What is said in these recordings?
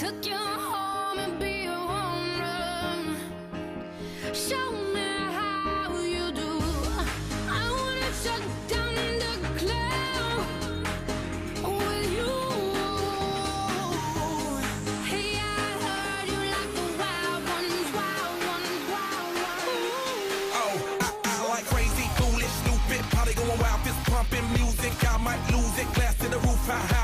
took you home and be a. Show me how you do. I wanna shut down the with you. I heard you like the wild ones, wild ones, wild ones. Oh, I, like crazy, foolish, stupid, going wild, fist pumping music. I might lose it, glass to the roof, high. high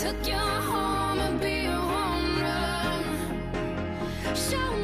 took you home and be a home run. Show